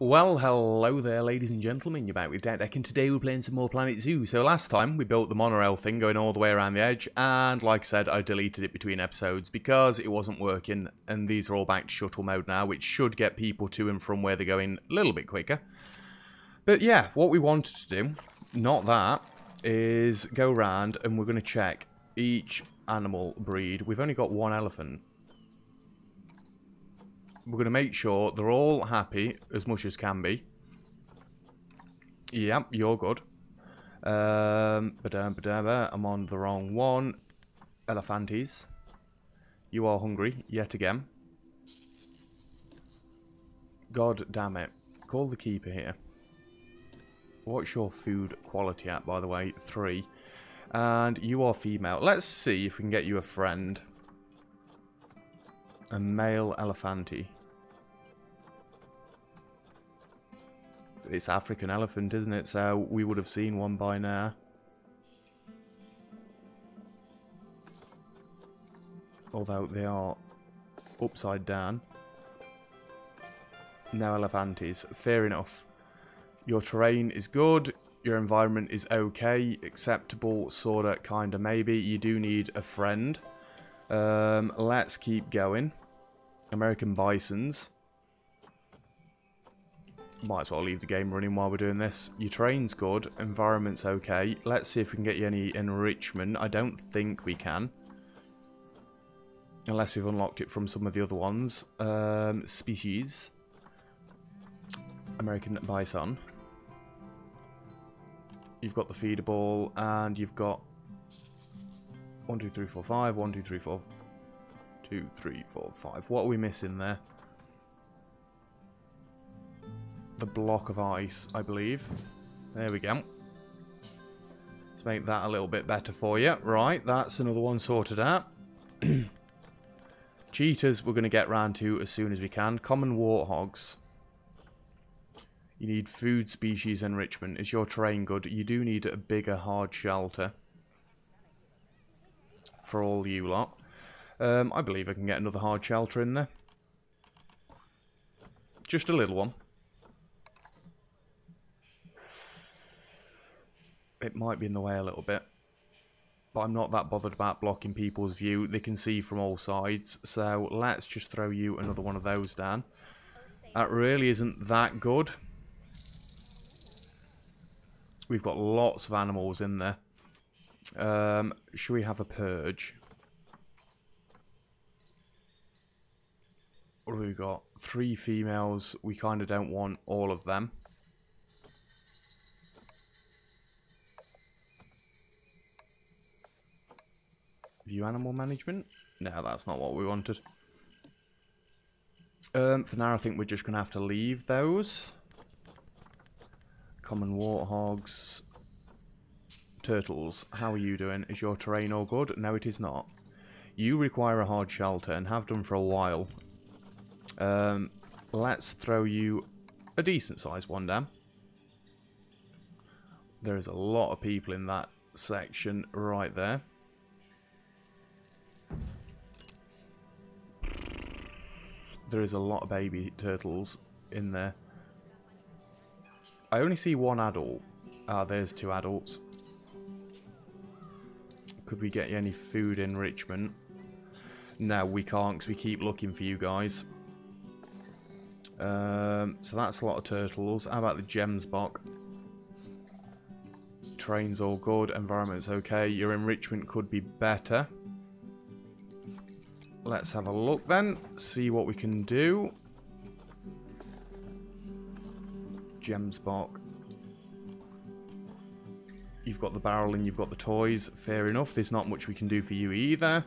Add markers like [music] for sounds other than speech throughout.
Well, hello there, ladies and gentlemen. You're back with Dak, and today we're playing some more Planet Zoo. So last time we built the monorail thing going all the way around the edge, and like I said, I deleted it between episodes because it wasn't working, and these are all back to shuttle mode now, which should get people to and from where they're going a little bit quicker. But yeah, what we wanted to do, not that, is go around and we're going to check each animal breed. We've only got one elephant, we're going to make sure they're all happy as much as can be. Yep, you're good. Um, I'm on the wrong one. Elephantes. You are hungry, yet again. God damn it. Call the keeper here. What's your food quality at, by the way? Three. And you are female. Let's see if we can get you a friend. A male elephante. It's African elephant, isn't it? So we would have seen one by now. Although they are upside down. No elephantes. Fair enough. Your terrain is good. Your environment is okay. Acceptable, sorta, kinda, maybe. You do need a friend. Um, let's keep going. American bisons. Might as well leave the game running while we're doing this. Your terrain's good, environment's okay. Let's see if we can get you any enrichment. I don't think we can. Unless we've unlocked it from some of the other ones. Um, species. American bison. You've got the feeder ball, and you've got 1, 2, 3, 4, 5, 1, 2, 3, 4, 2, 3, 4, 5. What are we missing there? The block of ice, I believe. There we go. Let's make that a little bit better for you. Right, that's another one sorted out. [clears throat] Cheetahs we're going to get round to as soon as we can. Common warthogs. You need food species enrichment. Is your terrain good? You do need a bigger hard shelter. For all you lot. Um, I believe I can get another hard shelter in there. Just a little one. It might be in the way a little bit. But I'm not that bothered about blocking people's view. They can see from all sides. So let's just throw you another one of those down. That really isn't that good. We've got lots of animals in there. Um, should we have a purge? What do we got? Three females. We kind of don't want all of them. View animal management? No, that's not what we wanted. Um, for now, I think we're just going to have to leave those. Common warthogs. Turtles, how are you doing? Is your terrain all good? No, it is not. You require a hard shelter and have done for a while. Um, let's throw you a decent sized one down. There is a lot of people in that section right there. There is a lot of baby turtles in there. I only see one adult. Ah, there's two adults. Could we get you any food enrichment? No, we can't because we keep looking for you guys. Um, so that's a lot of turtles. How about the Gemsbok? Train's all good. Environment's okay. Your enrichment could be better. Let's have a look then. See what we can do. Gemsbok. You've got the barrel and you've got the toys. Fair enough. There's not much we can do for you either.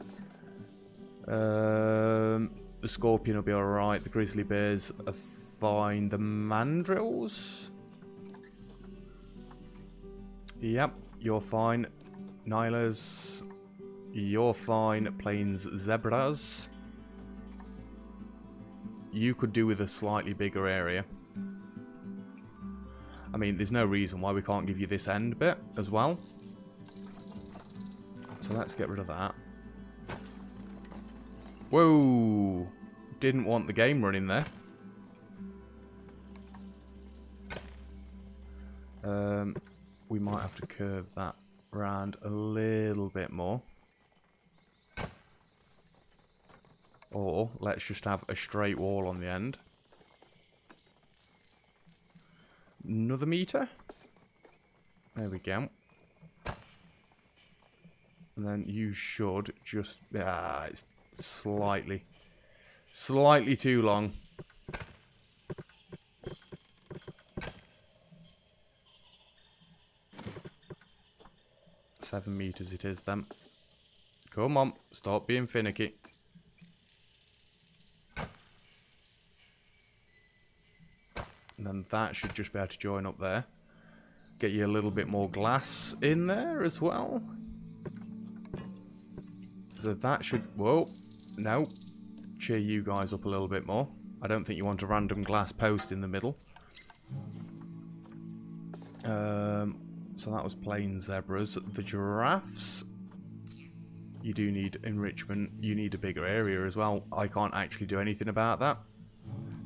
Um, the scorpion will be alright. The grizzly bears are fine. The mandrills? Yep, you're fine. Nyalas, you're fine, Plains Zebras. You could do with a slightly bigger area. I mean, there's no reason why we can't give you this end bit as well. So let's get rid of that. Whoa! Didn't want the game running there. Um, we might have to curve that round a little bit more. Or let's just have a straight wall on the end. Another meter. There we go. And then you should just... Ah, it's slightly... Slightly too long. Seven meters it is then. Come on, stop being finicky. And then that should just be able to join up there. Get you a little bit more glass in there as well. So that should... Whoa. No. Cheer you guys up a little bit more. I don't think you want a random glass post in the middle. Um, so that was plain zebras. The giraffes... You do need enrichment. You need a bigger area as well. I can't actually do anything about that.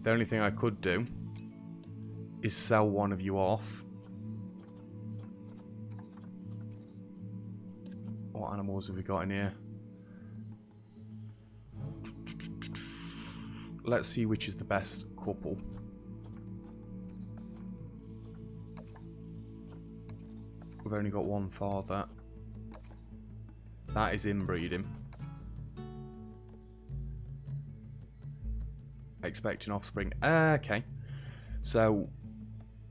The only thing I could do is sell one of you off. What animals have we got in here? Let's see which is the best couple. We've only got one father. That is inbreeding. Expecting offspring. Okay. So,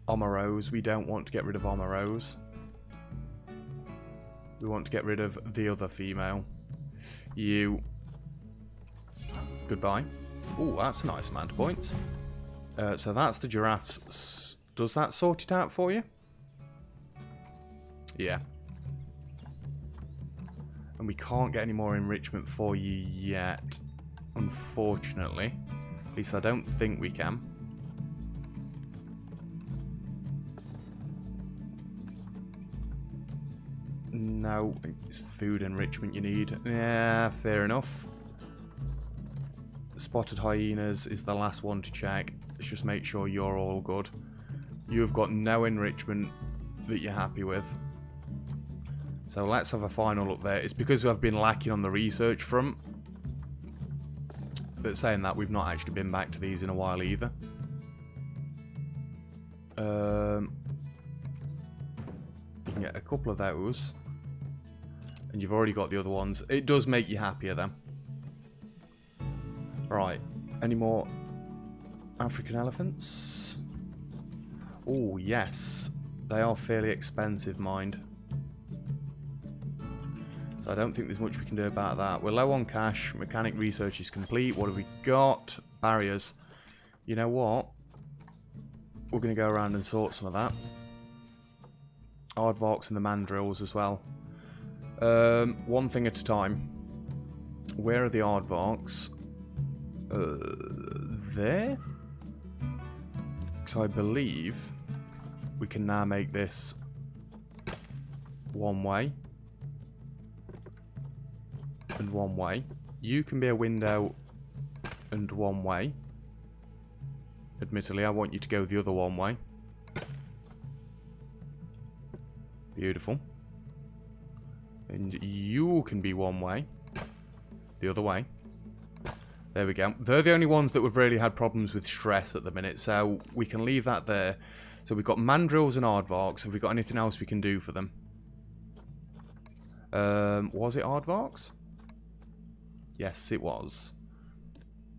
Omeros. We don't want to get rid of Omeros. We want to get rid of the other female. You. Goodbye. Oh, that's a nice amount of points. Uh, so that's the giraffes. Does that sort it out for you? Yeah. And we can't get any more enrichment for you yet. Unfortunately. At least I don't think we can. No, it's food enrichment you need. Yeah, fair enough. Spotted hyenas is the last one to check. Let's just make sure you're all good. You've got no enrichment that you're happy with. So let's have a final look there. It's because I've been lacking on the research front. But saying that, we've not actually been back to these in a while either. Um, you can get a couple of those. And you've already got the other ones. It does make you happier then. Right. Any more African elephants? Oh, yes. They are fairly expensive, mind. So I don't think there's much we can do about that. We're low on cash. Mechanic research is complete. What have we got? Barriers. You know what? We're going to go around and sort some of that. Aardvarks and the mandrills as well. Um, one thing at a time. Where are the aardvarks? Uh, there? Because I believe we can now make this one way and one way. You can be a window and one way. Admittedly, I want you to go the other one way. Beautiful. And you can be one way. The other way. There we go. They're the only ones that we've really had problems with stress at the minute, so we can leave that there. So we've got mandrills and aardvarks. Have we got anything else we can do for them? Um, was it aardvarks? Yes, it was.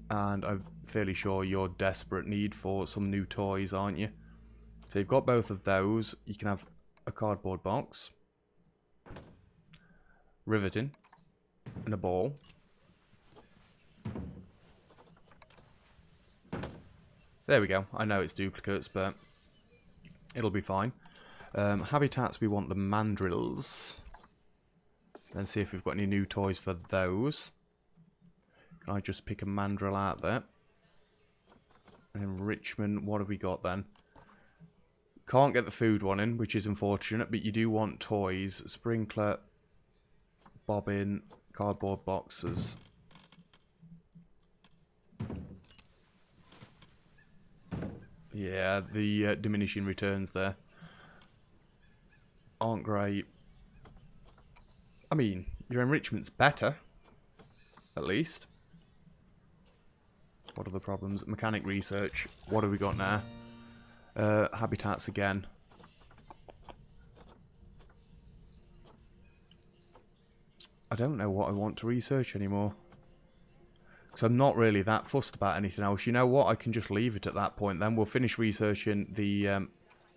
And I'm fairly sure you're desperate need for some new toys, aren't you? So you've got both of those. You can have a cardboard box riveting, and a ball. There we go. I know it's duplicates, but it'll be fine. Um, habitats, we want the mandrills. Then see if we've got any new toys for those. Can I just pick a mandrill out there? And enrichment, what have we got then? Can't get the food one in, which is unfortunate, but you do want toys. Sprinkler, bobbin, cardboard boxes. Yeah, the uh, diminishing returns there. aren't great. I mean, your enrichment's better. At least. What are the problems? Mechanic research. What have we got now? Uh, habitats again. I don't know what I want to research anymore. Because I'm not really that fussed about anything else. You know what? I can just leave it at that point. Then we'll finish researching the um,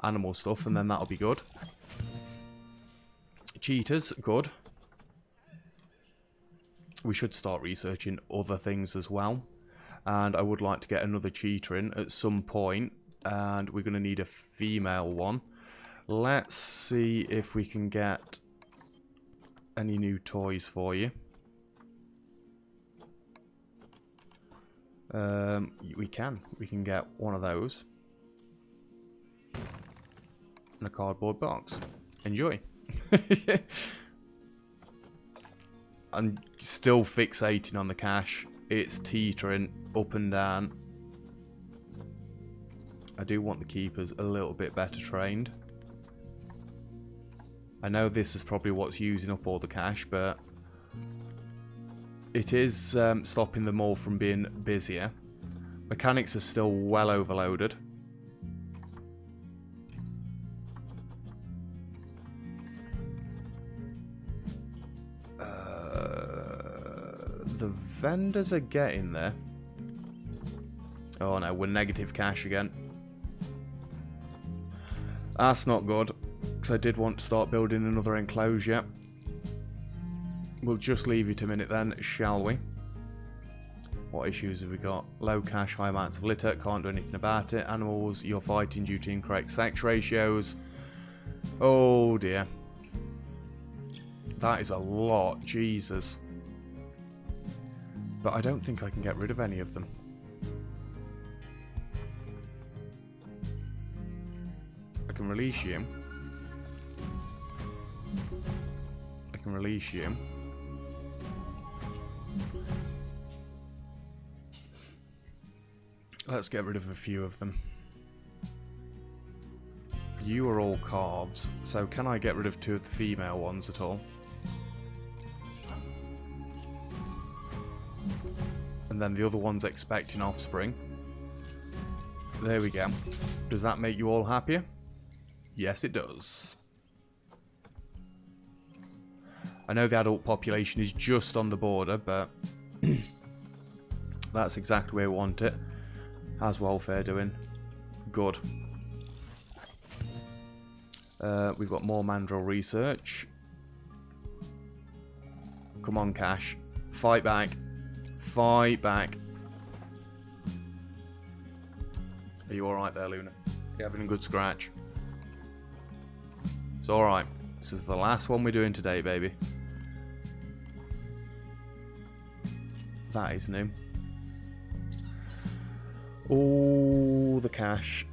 animal stuff and then that'll be good. Cheetahs, good. We should start researching other things as well. And I would like to get another cheetah in at some point. And we're going to need a female one. Let's see if we can get any new toys for you. Um, we can. We can get one of those. And a cardboard box. Enjoy. [laughs] I'm still fixating on the cash. It's teetering up and down. I do want the keepers a little bit better trained. I know this is probably what's using up all the cash, but it is um, stopping them all from being busier. Mechanics are still well overloaded. the vendors are getting there. Oh no, we're negative cash again. That's not good, because I did want to start building another enclosure. We'll just leave it a minute then, shall we? What issues have we got? Low cash, high amounts of litter, can't do anything about it. Animals, you're fighting due to incorrect sex ratios. Oh dear. That is a lot, Jesus. But I don't think I can get rid of any of them. I can release you. Can release you. Let's get rid of a few of them. You are all calves, so can I get rid of two of the female ones at all? and then the other one's expecting offspring. There we go. Does that make you all happier? Yes, it does. I know the adult population is just on the border, but [clears throat] that's exactly where we want it. How's welfare doing? Good. Uh, we've got more mandrill research. Come on, Cash. Fight back. Fight back. Are you alright there, Luna? You having a good scratch? It's alright. This is the last one we're doing today, baby. That is new. Oh, the cash.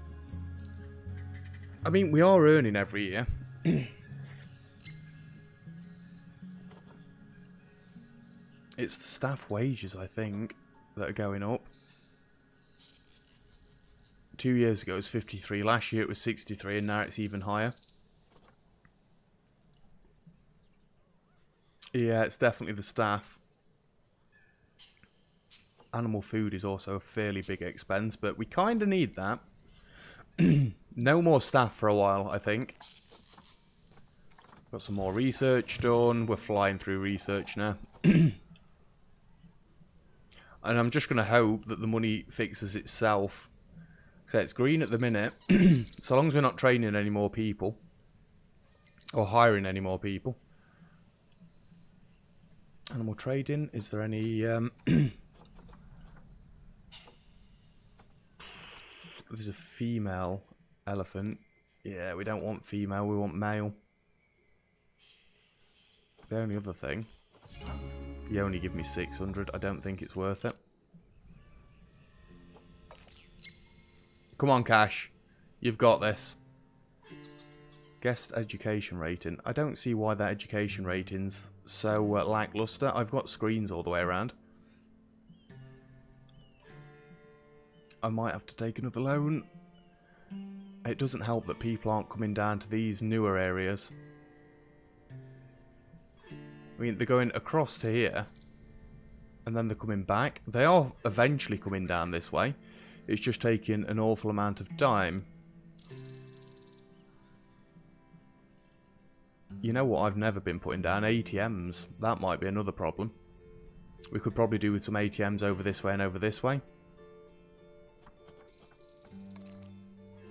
I mean, we are earning every year. [clears throat] It's the staff wages, I think, that are going up. Two years ago it was 53, last year it was 63, and now it's even higher. Yeah, it's definitely the staff. Animal food is also a fairly big expense, but we kind of need that. [clears throat] no more staff for a while, I think. Got some more research done. We're flying through research now. [clears throat] and I'm just going to hope that the money fixes itself. So it's green at the minute. [clears throat] so long as we're not training any more people. Or hiring any more people. Animal trading. Is there any... Um, there's a female elephant. Yeah, we don't want female. We want male. The only other thing... You only give me 600. I don't think it's worth it. Come on, Cash. You've got this. Guest education rating. I don't see why that education rating's so uh, lackluster. I've got screens all the way around. I might have to take another loan. It doesn't help that people aren't coming down to these newer areas. I mean, they're going across to here. And then they're coming back. They are eventually coming down this way. It's just taking an awful amount of time. You know what I've never been putting down? ATMs. That might be another problem. We could probably do with some ATMs over this way and over this way.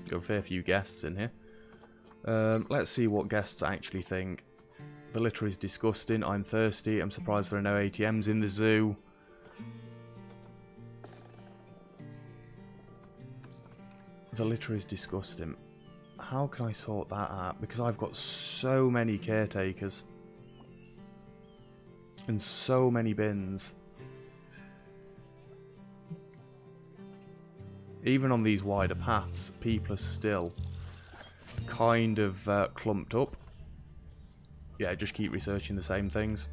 Got a fair few guests in here. Um, let's see what guests actually think. The litter is disgusting. I'm thirsty. I'm surprised there are no ATMs in the zoo. The litter is disgusting. How can I sort that out? Because I've got so many caretakers. And so many bins. Even on these wider paths, people are still kind of uh, clumped up. Yeah, just keep researching the same things.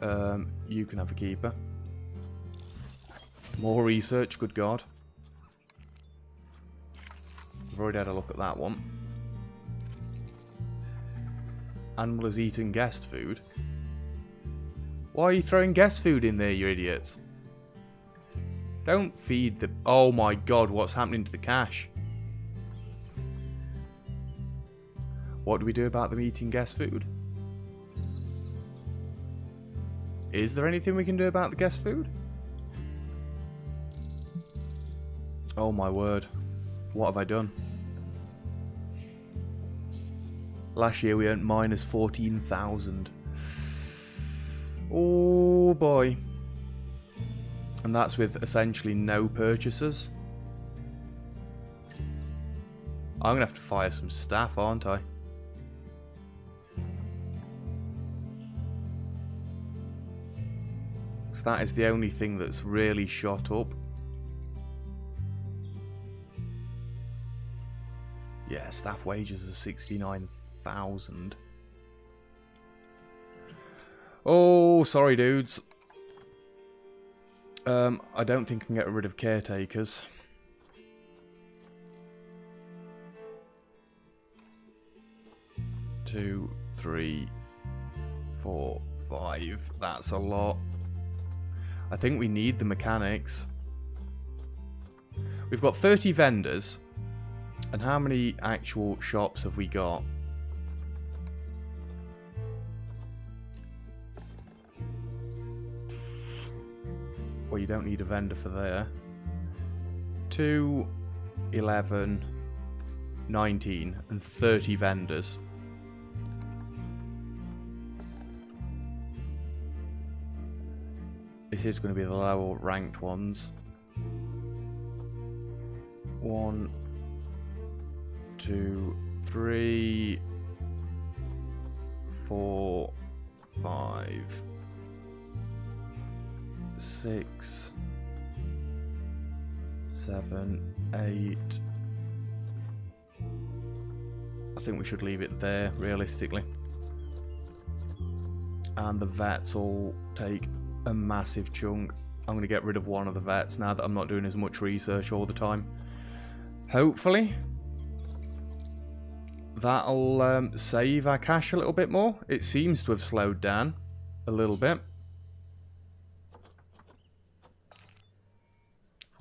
Um, you can have a keeper. More research, good god. We've already had a look at that one. Animal is eating guest food. Why are you throwing guest food in there, you idiots? Don't feed the... Oh my god, what's happening to the cash? What do we do about them eating guest food? Is there anything we can do about the guest food? Oh my word. What have I done? Last year we earned minus 14,000. Oh boy. And that's with essentially no purchases. I'm going to have to fire some staff, aren't I? So that is the only thing that's really shot up. Yeah, staff wages are 69,000. Oh, sorry dudes. Um, I don't think I can get rid of caretakers. Two, three, four, five. That's a lot. I think we need the mechanics. We've got 30 vendors. And how many actual shops have we got? Well, you don't need a vendor for there. 2, 11, 19, and 30 vendors. It is going to be the lower ranked ones. One, two, three, four, five, six, seven, eight. I think we should leave it there, realistically. And the vets all take a massive chunk. I'm going to get rid of one of the vets now that I'm not doing as much research all the time. Hopefully, that'll um, save our cash a little bit more. It seems to have slowed down a little bit.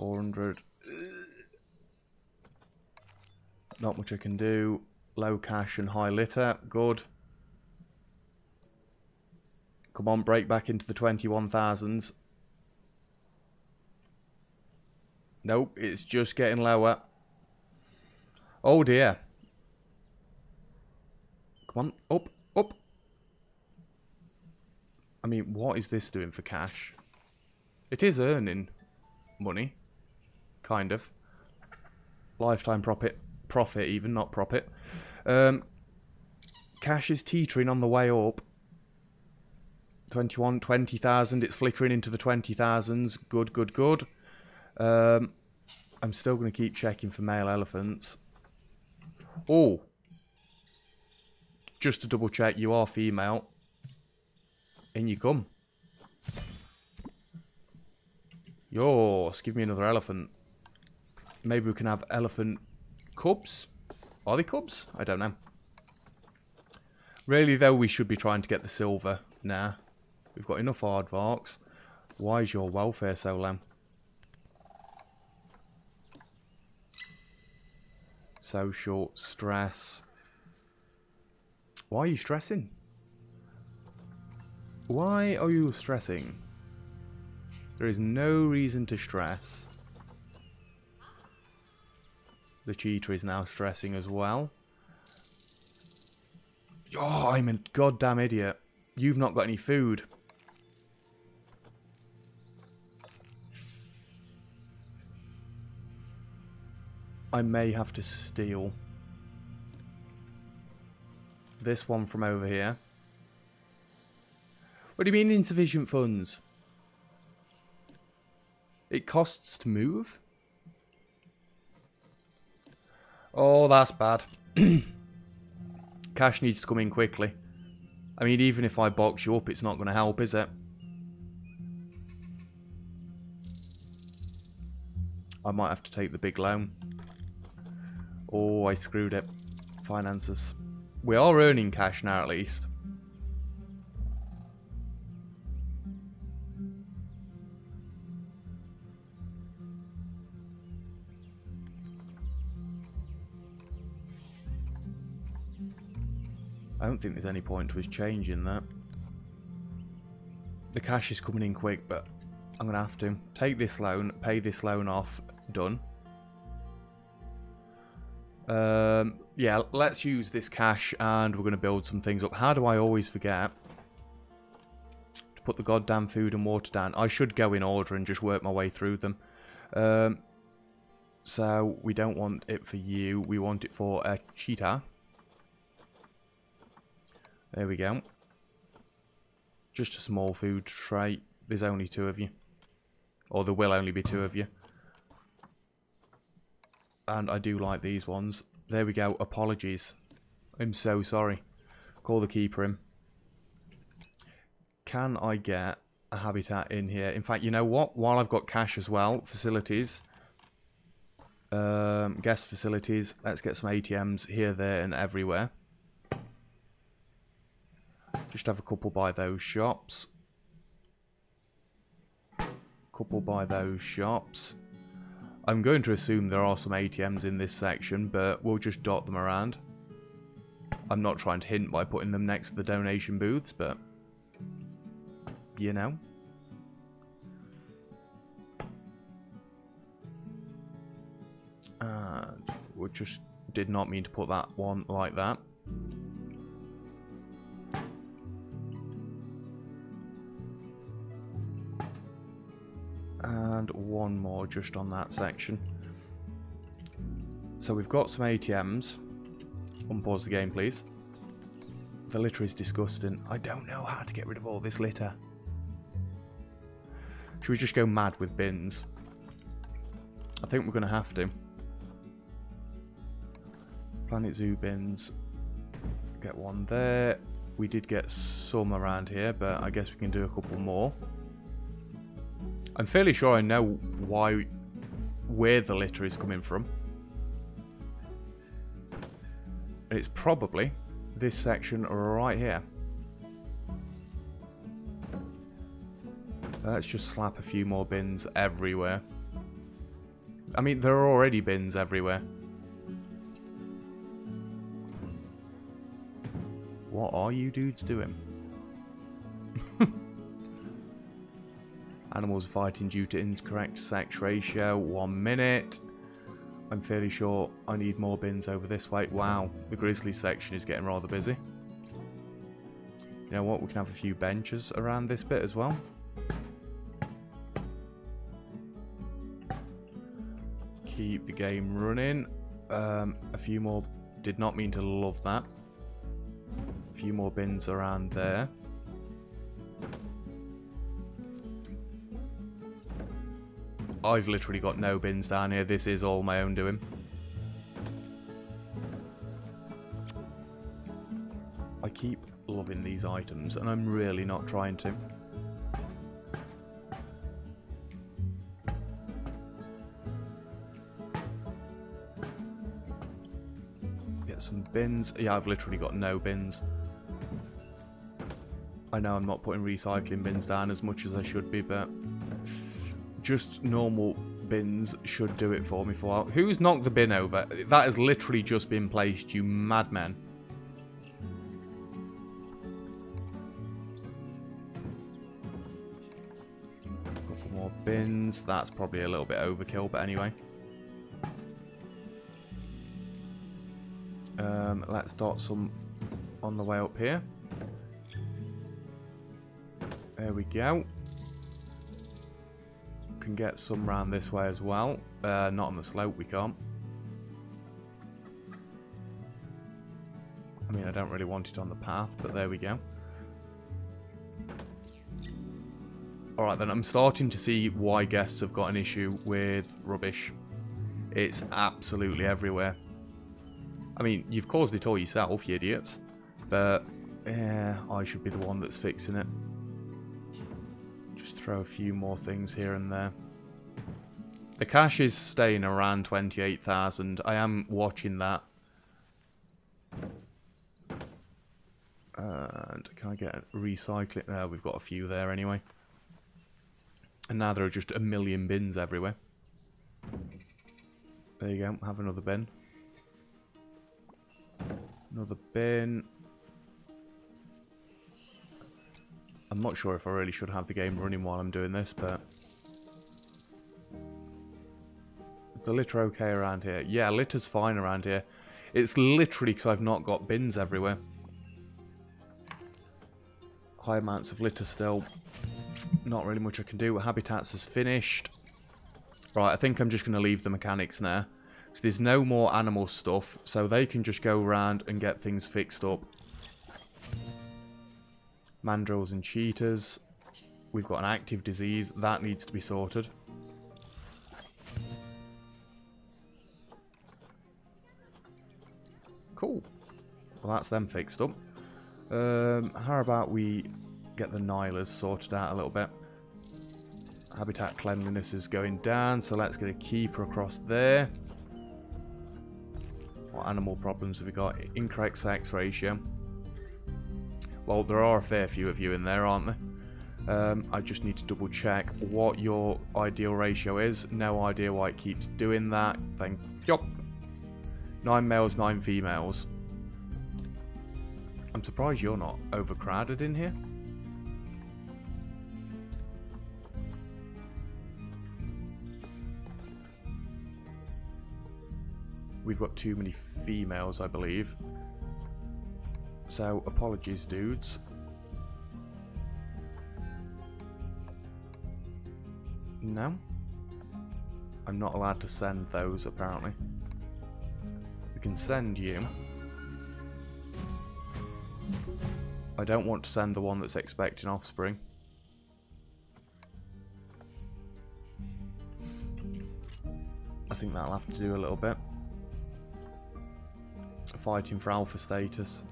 400. Not much I can do. Low cash and high litter. Good. Come on, break back into the 21,000s. Nope, it's just getting lower. Oh dear. Come on, up, up. I mean, what is this doing for cash? It is earning money. Kind of. Lifetime profit, profit even, not profit. Um, cash is teetering on the way up. 21, 20,000. It's flickering into the 20,000s. Good, good, good. Um, I'm still going to keep checking for male elephants. Oh. Just to double check, you are female. In you come. Yours. Give me another elephant. Maybe we can have elephant cubs? Are they cubs? I don't know. Really, though, we should be trying to get the silver. Nah. We've got enough aardvarks. Why is your welfare so low? Social stress. Why are you stressing? Why are you stressing? There is no reason to stress. The cheetah is now stressing as well. Oh, I'm a goddamn idiot. You've not got any food. I may have to steal this one from over here. What do you mean insufficient funds? It costs to move? Oh, that's bad. [clears throat] Cash needs to come in quickly. I mean, even if I box you up, it's not going to help, is it? I might have to take the big loan. Oh, I screwed it. Finances. We are earning cash now, at least. Don't think there's any point to us changing that. The cash is coming in quick, but I'm going to have to. Take this loan, pay this loan off, done. Um, yeah, let's use this cash and we're going to build some things up. How do I always forget to put the goddamn food and water down? I should go in order and just work my way through them. Um, so we don't want it for you. We want it for a cheetah. There we go. Just a small food tray. There's only two of you. Or there will only be two of you. And I do like these ones. There we go. Apologies. I'm so sorry. Call the keeper in. Can I get a habitat in here? In fact, you know what? While I've got cash as well, facilities, um, guest facilities, let's get some ATMs here, there, and everywhere. Just have a couple by those shops. Couple by those shops. I'm going to assume there are some ATMs in this section, but we'll just dot them around. I'm not trying to hint by putting them next to the donation booths, but... You know. And we just did not mean to put that one like that. And one more just on that section. So we've got some ATMs. Unpause the game, please. The litter is disgusting. I don't know how to get rid of all this litter. Should we just go mad with bins? I think we're going to have to. Planet Zoo bins. Get one there. We did get some around here, but I guess we can do a couple more. I'm fairly sure I know why, where the litter is coming from. And it's probably this section right here. Let's just slap a few more bins everywhere. I mean, there are already bins everywhere. What are you dudes doing? Animals fighting due to incorrect sex ratio. One minute. I'm fairly sure I need more bins over this way. Wow, the grizzly section is getting rather busy. You know what, we can have a few benches around this bit as well. Keep the game running. Um, a few more, did not mean to love that. A few more bins around there. I've literally got no bins down here. This is all my own doing. I keep loving these items, and I'm really not trying to. Get some bins. Yeah, I've literally got no bins. I know I'm not putting recycling bins down as much as I should be, but just normal bins should do it for me for while. Who's knocked the bin over? That has literally just been placed, you madmen. Couple more bins. That's probably a little bit overkill, but anyway. Um, let's dot some on the way up here. There we go. Can get some round this way as well. Uh, not on the slope, we can't. I mean, I don't really want it on the path, but there we go. Alright then, I'm starting to see why guests have got an issue with rubbish. It's absolutely everywhere. I mean, you've caused it all yourself, you idiots. But, yeah, I should be the one that's fixing it. Just throw a few more things here and there. The cash is staying around 28,000. I am watching that. And can I get a recycling? No, we've got a few there anyway. And now there are just a million bins everywhere. There you go. Have another bin. Another bin. I'm not sure if I really should have the game running while I'm doing this, but... Is the litter okay around here? Yeah, litter's fine around here. It's literally because I've not got bins everywhere. High amounts of litter still. Not really much I can do. Habitats is finished. Right, I think I'm just going to leave the mechanics now. So there's no more animal stuff, so they can just go around and get things fixed up. Mandrills and cheetahs. We've got an active disease. That needs to be sorted. Cool. Well, that's them fixed up. Um, how about we get the Nyalas sorted out a little bit. Habitat cleanliness is going down, so let's get a keeper across there. What animal problems have we got? Incorrect sex ratio. Well, there are a fair few of you in there, aren't there? Um, I just need to double check what your ideal ratio is. No idea why it keeps doing that. Thank you. Nine males, nine females. I'm surprised you're not overcrowded in here. We've got too many females, I believe. So, apologies, dudes. No? I'm not allowed to send those, apparently. Can send you. I don't want to send the one that's expecting offspring. I think that'll have to do a little bit. Fighting for alpha status.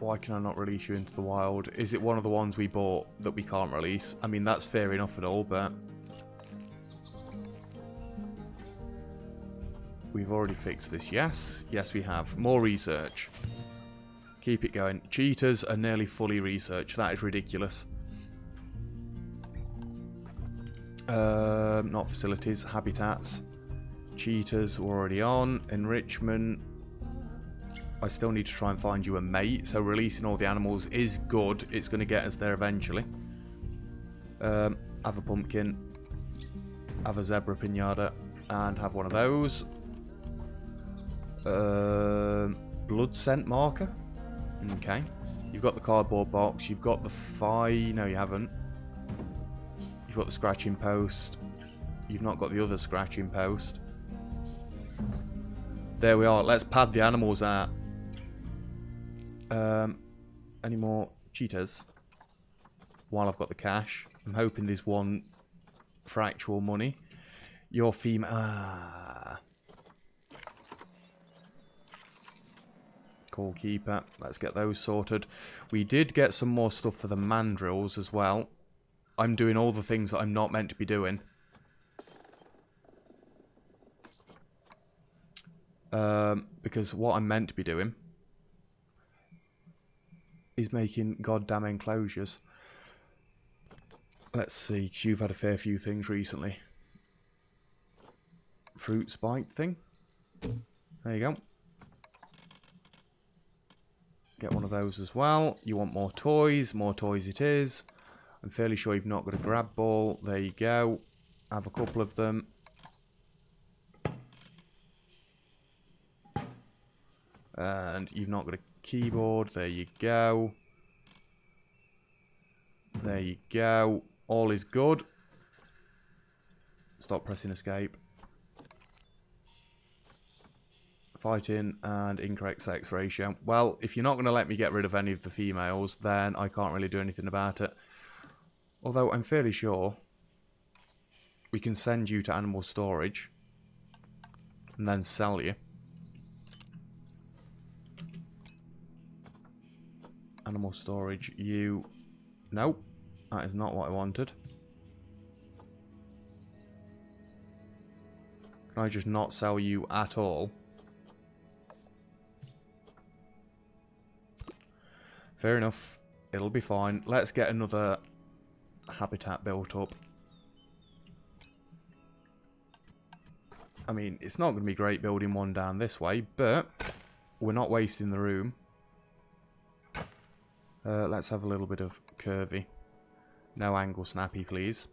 Why can I not release you into the wild? Is it one of the ones we bought that we can't release? I mean, that's fair enough at all, but... We've already fixed this. Yes. Yes, we have. More research. Keep it going. Cheetahs are nearly fully researched. That is ridiculous. Um, not facilities. Habitats. Cheetahs were already on. Enrichment. I still need to try and find you a mate. So releasing all the animals is good. It's going to get us there eventually. Um, have a pumpkin. Have a zebra pinata. And have one of those. Um, blood scent marker. Okay. You've got the cardboard box. You've got the fire. No, you haven't. You've got the scratching post. You've not got the other scratching post. There we are. Let's pad the animals out. Um, any more cheetahs? While I've got the cash. I'm hoping there's one for actual money. Your female... Ah. Call keeper. Let's get those sorted. We did get some more stuff for the mandrills as well. I'm doing all the things that I'm not meant to be doing. Um, because what I'm meant to be doing is making goddamn enclosures. Let's see, you've had a fair few things recently. Fruit spike thing. There you go. Get one of those as well. You want more toys? More toys it is. I'm fairly sure you've not got a grab ball. There you go. Have a couple of them. And you've not got a keyboard. There you go. There you go. All is good. Stop pressing escape. Fighting and incorrect sex ratio. Well, if you're not going to let me get rid of any of the females, then I can't really do anything about it. Although I'm fairly sure we can send you to animal storage and then sell you. Animal storage, you... Nope, that is not what I wanted. Can I just not sell you at all? Fair enough. It'll be fine. Let's get another habitat built up. I mean, it's not going to be great building one down this way, but we're not wasting the room. Uh, let's have a little bit of curvy. No angle snappy, please.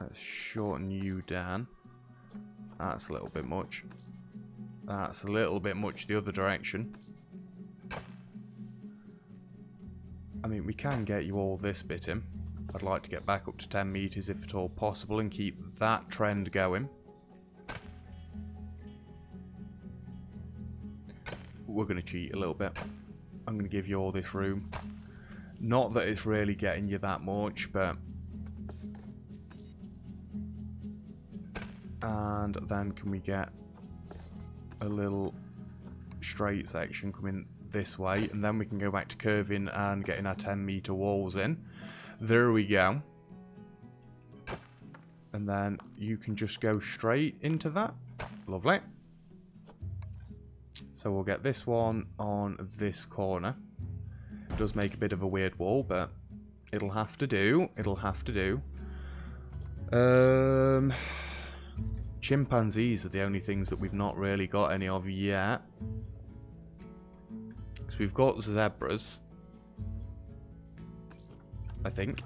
Let's shorten you down. That's a little bit much. That's a little bit much the other direction. I mean, we can get you all this bit in. I'd like to get back up to 10 metres if at all possible and keep that trend going. we're going to cheat a little bit. I'm going to give you all this room. Not that it's really getting you that much, but... And then can we get a little straight section coming this way. And then we can go back to curving and getting our 10 meter walls in. There we go. And then you can just go straight into that. Lovely. So we'll get this one on this corner. It does make a bit of a weird wall, but it'll have to do. It'll have to do. Um, chimpanzees are the only things that we've not really got any of yet. So we've got zebras. I think.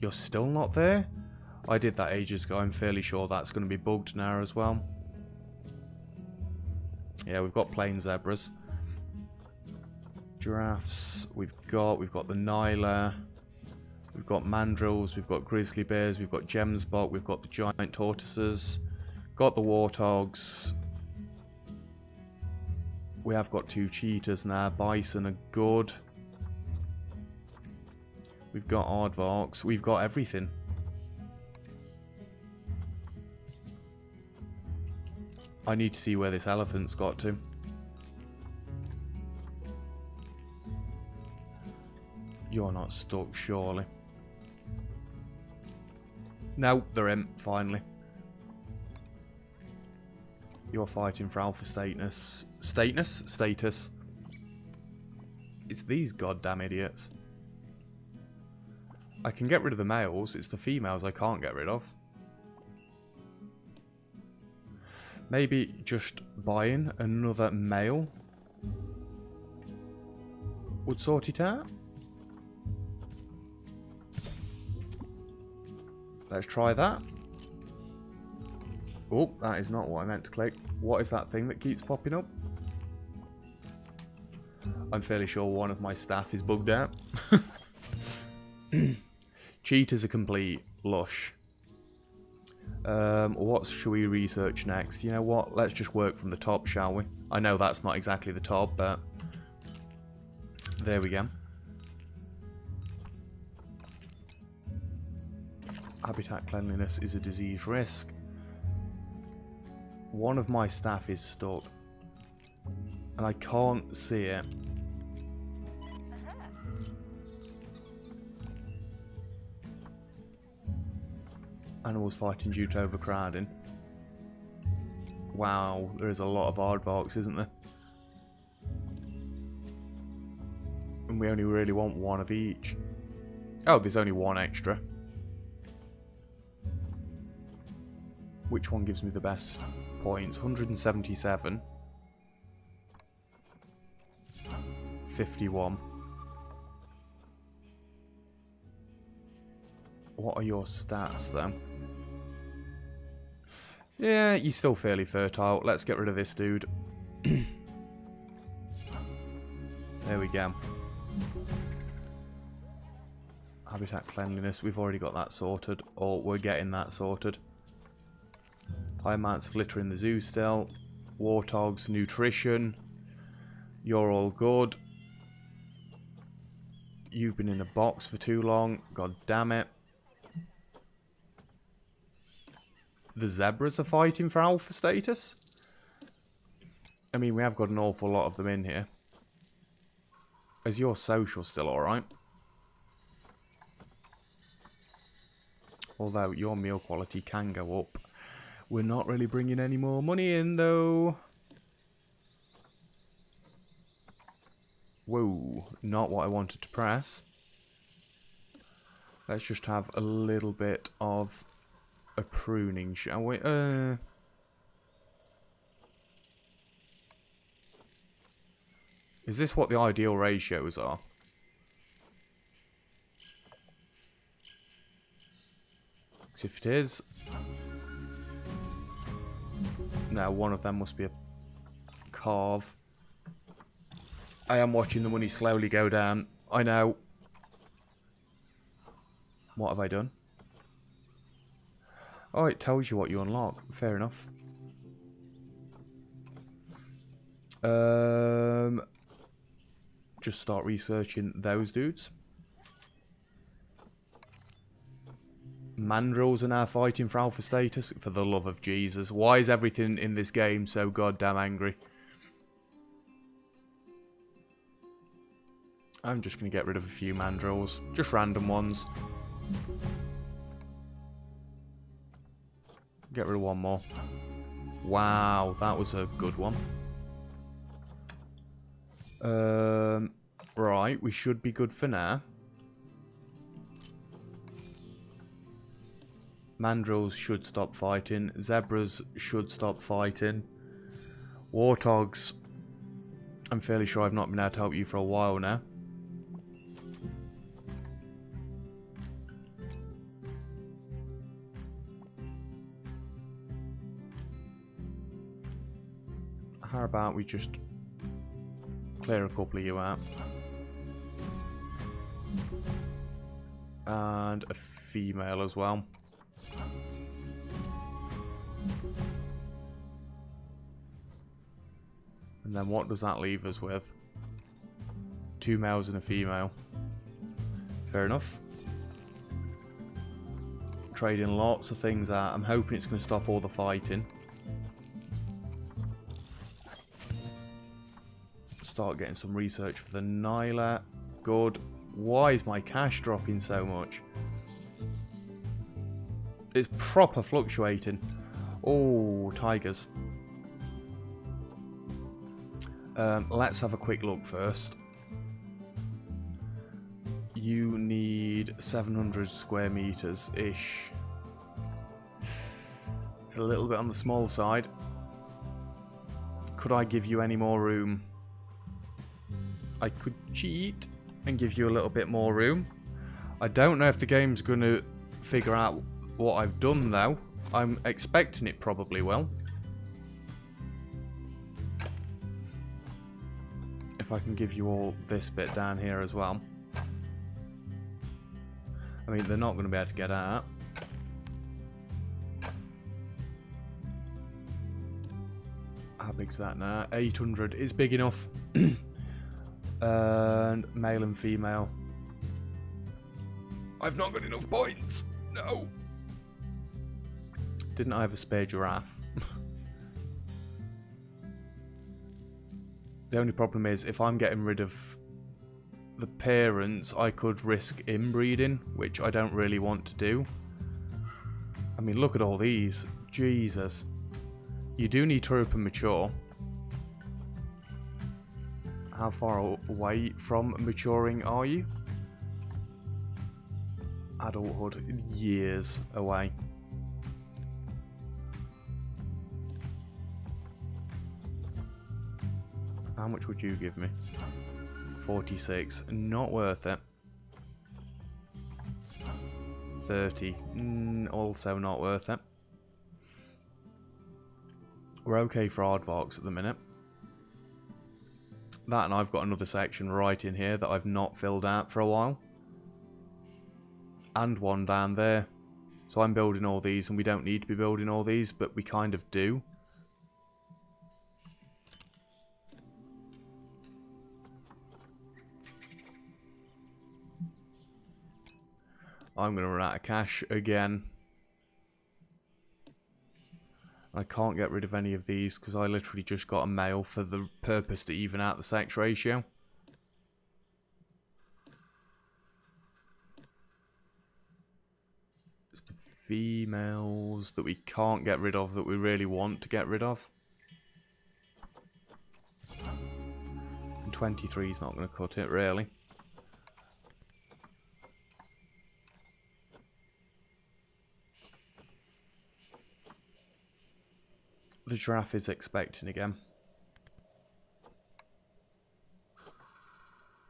You're still not there? I did that ages ago. I'm fairly sure that's going to be bugged now as well. Yeah, we've got plain zebras. Giraffes, we've got. We've got the Nyala. We've got mandrills, we've got grizzly bears, we've got gemsbok, we've got the giant tortoises. Got the warthogs. We have got two cheetahs now. Bison are good. We've got aardvarks. We've got everything. I need to see where this elephant's got to. You're not stuck, surely. No, they're in, finally. You're fighting for alpha status. Status? Status. It's these goddamn idiots. I can get rid of the males, it's the females I can't get rid of. Maybe just buying another male would sort it out. Let's try that. Oh, that is not what I meant to click. What is that thing that keeps popping up? I'm fairly sure one of my staff is bugged out. [laughs] Cheetah's a complete lush. Um, what should we research next? You know what? Let's just work from the top, shall we? I know that's not exactly the top, but... There we go. habitat cleanliness is a disease risk. One of my staff is stuck. And I can't see it. Animals fighting due to overcrowding. Wow, there is a lot of aardvarks, isn't there? And we only really want one of each. Oh, there's only one extra. Which one gives me the best points? 177. 51. What are your stats then? Yeah, you're still fairly fertile. Let's get rid of this dude. [coughs] there we go. Habitat cleanliness, we've already got that sorted. Or we're getting that sorted. High amounts of litter in the zoo still. Warthogs, nutrition. You're all good. You've been in a box for too long. God damn it. The zebras are fighting for alpha status? I mean, we have got an awful lot of them in here. Is your social still alright? Although your meal quality can go up. We're not really bringing any more money in, though. Whoa, not what I wanted to press. Let's just have a little bit of a pruning, shall we? Uh... Is this what the ideal ratios are? if it is... Now one of them must be a carve. I am watching the money slowly go down. I know. What have I done? Oh, it tells you what you unlock. Fair enough. Um, just start researching those dudes. Mandrills are now fighting for alpha status. For the love of Jesus. Why is everything in this game so goddamn angry? I'm just going to get rid of a few mandrills. Just random ones. Get rid of one more. Wow, that was a good one. Um, right, we should be good for now. Mandrills should stop fighting. Zebras should stop fighting. Warthogs, I'm fairly sure I've not been able to help you for a while now. How about we just clear a couple of you out? And a female as well. And then what does that leave us with? Two males and a female. Fair enough. Trading lots of things out. I'm hoping it's going to stop all the fighting. Start getting some research for the Nyala. Good. Why is my cash dropping so much? It's proper fluctuating. Oh, tigers. Um, let's have a quick look first. You need 700 square meters-ish. It's a little bit on the small side. Could I give you any more room? I could cheat and give you a little bit more room. I don't know if the game's going to figure out what I've done though. I'm expecting it probably will. If I can give you all this bit down here as well. I mean, they're not going to be able to get out. How big's that now? 800 is big enough. [clears throat] and male and female. I've not got enough points. No. Didn't I have a spare giraffe? [laughs] the only problem is if I'm getting rid of the parents, I could risk inbreeding, which I don't really want to do. I mean, look at all these. Jesus. You do need to open mature. How far away from maturing are you? Adulthood. Years away. How much would you give me? 46. Not worth it. 30. Mm, also not worth it. We're okay for Aardvarks at the minute. That and I've got another section right in here that I've not filled out for a while. And one down there. So I'm building all these and we don't need to be building all these, but we kind of do. I'm going to run out of cash again. I can't get rid of any of these because I literally just got a male for the purpose to even out the sex ratio. It's the females that we can't get rid of that we really want to get rid of. And 23 is not going to cut it, really. The giraffe is expecting again.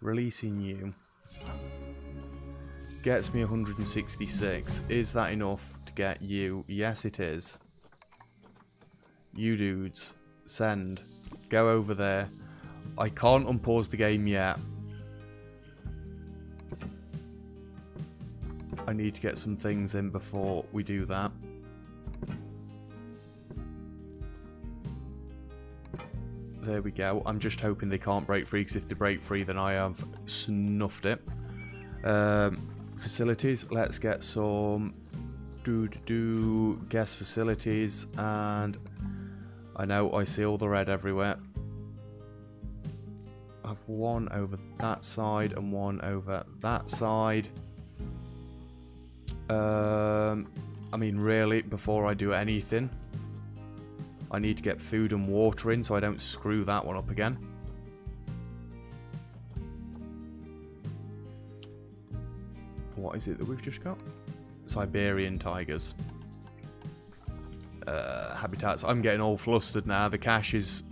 Releasing you. Gets me 166. Is that enough to get you? Yes, it is. You dudes. Send. Go over there. I can't unpause the game yet. I need to get some things in before we do that. There we go. I'm just hoping they can't break free, because if they break free, then I have snuffed it. Um, facilities. Let's get some do do do guest facilities, and I know I see all the red everywhere. I have one over that side and one over that side. Um, I mean, really, before I do anything, I need to get food and water in so I don't screw that one up again. What is it that we've just got? Siberian tigers. Uh, habitats. I'm getting all flustered now. The cash is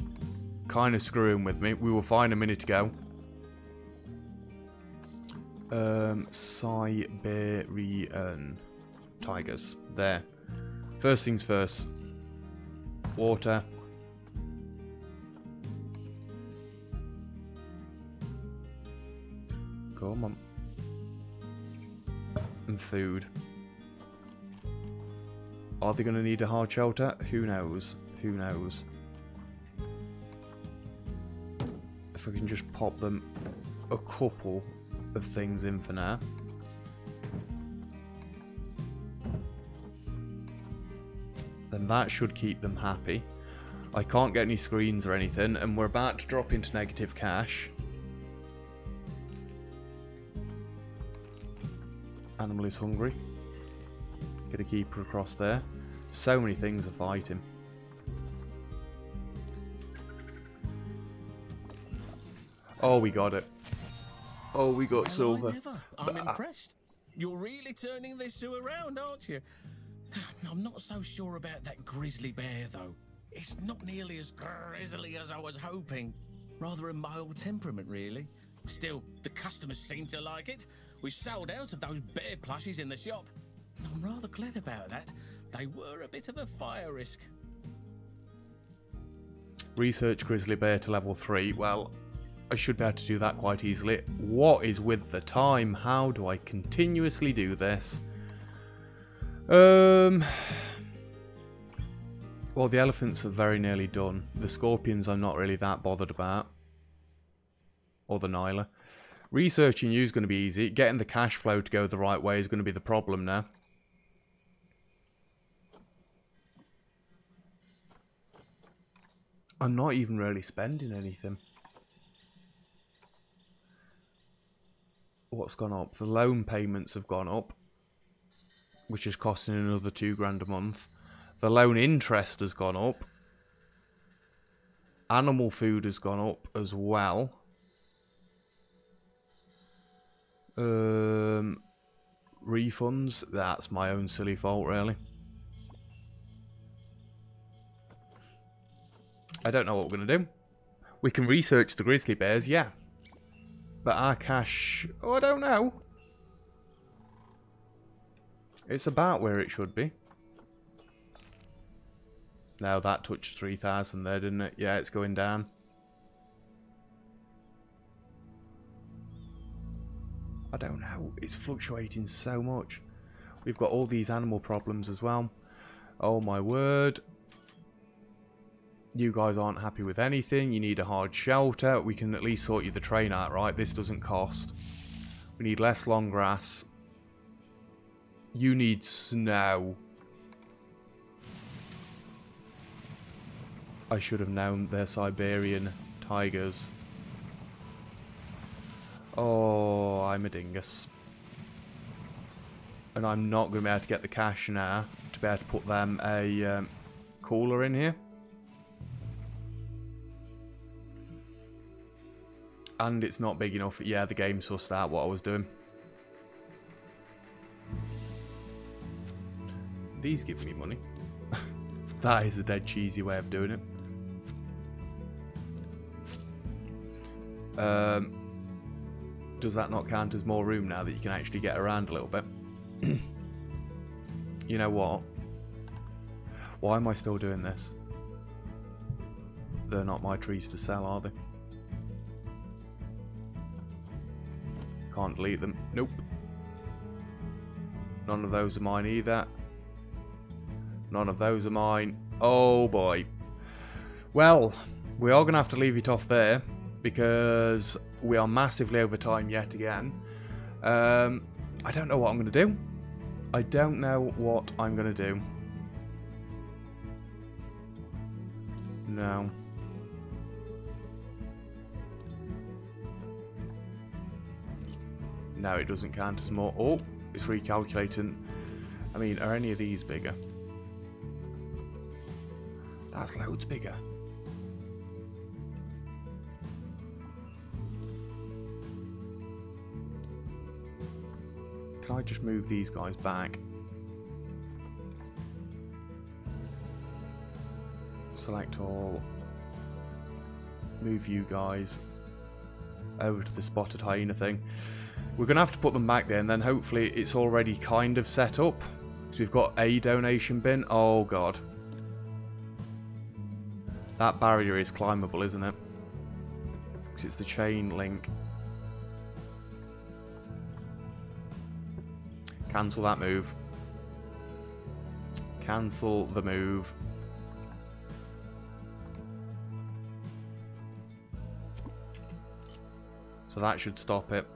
kind of screwing with me. We were fine a minute ago. Um, Siberian tigers. There. First things first water. Come on. And food. Are they going to need a hard shelter? Who knows? Who knows? If I can just pop them a couple of things in for now. Then that should keep them happy. I can't get any screens or anything, and we're about to drop into negative cash. Animal is hungry. Get a keeper across there. So many things are fighting. Oh, we got it. Oh, we got silver. I'm uh, impressed. You're really turning this zoo around, aren't you? I'm not so sure about that grizzly bear, though. It's not nearly as grizzly as I was hoping. Rather a mild temperament, really. Still, the customers seem to like it. We sold out of those bear plushies in the shop. I'm rather glad about that. They were a bit of a fire risk. Research grizzly bear to level 3. Well, I should be able to do that quite easily. What is with the time? How do I continuously do this? Um. Well, the elephants are very nearly done. The scorpions I'm not really that bothered about. Or the Nyala. Researching you is going to be easy. Getting the cash flow to go the right way is going to be the problem now. I'm not even really spending anything. What's gone up? The loan payments have gone up. Which is costing another two grand a month. The loan interest has gone up. Animal food has gone up as well. Um, refunds, that's my own silly fault, really. I don't know what we're going to do. We can research the grizzly bears, yeah. But our cash, oh, I don't know. It's about where it should be. Now that touched 3,000 there, didn't it? Yeah, it's going down. I don't know. It's fluctuating so much. We've got all these animal problems as well. Oh my word. You guys aren't happy with anything. You need a hard shelter. We can at least sort you the train out, right? This doesn't cost. We need less long grass. You need snow. I should have known they're Siberian tigers. Oh, I'm a dingus. And I'm not going to be able to get the cash now to be able to put them a um, cooler in here. And it's not big enough. Yeah, the game sussed out what I was doing. These give me money. [laughs] that is a dead cheesy way of doing it. Um, does that not count as more room now that you can actually get around a little bit? [clears throat] you know what? Why am I still doing this? They're not my trees to sell, are they? Can't delete them. Nope. None of those are mine either. None of those are mine. Oh boy. Well, we are going to have to leave it off there because we are massively over time yet again. Um, I don't know what I'm going to do. I don't know what I'm going to do. No. No, it doesn't count as more. Oh, it's recalculating. I mean, are any of these bigger? That's loads bigger. Can I just move these guys back? Select all. Move you guys over to the spotted hyena thing. We're going to have to put them back there and then hopefully it's already kind of set up. So we've got a donation bin. Oh god. That barrier is climbable, isn't it? Because it's the chain link. Cancel that move. Cancel the move. So that should stop it.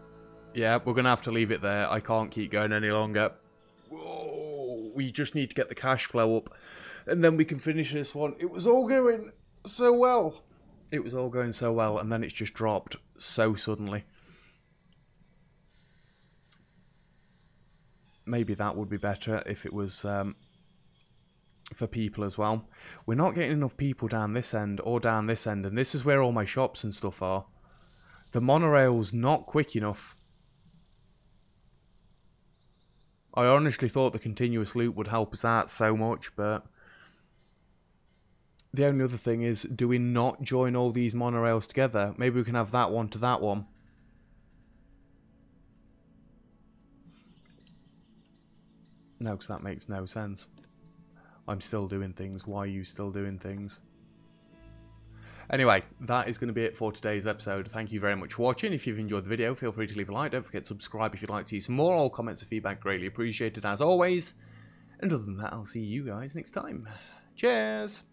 Yeah, we're going to have to leave it there. I can't keep going any longer. Whoa, we just need to get the cash flow up. And then we can finish this one. It was all going so well. It was all going so well. And then it's just dropped so suddenly. maybe that would be better if it was um, for people as well. We're not getting enough people down this end or down this end, and this is where all my shops and stuff are. The monorail's not quick enough. I honestly thought the continuous loop would help us out so much, but... The only other thing is, do we not join all these monorails together? Maybe we can have that one to that one. No, because that makes no sense. I'm still doing things. Why are you still doing things? Anyway, that is going to be it for today's episode. Thank you very much for watching. If you've enjoyed the video, feel free to leave a like. Don't forget to subscribe if you'd like to see some more. All comments and feedback greatly appreciated as always. And other than that, I'll see you guys next time. Cheers!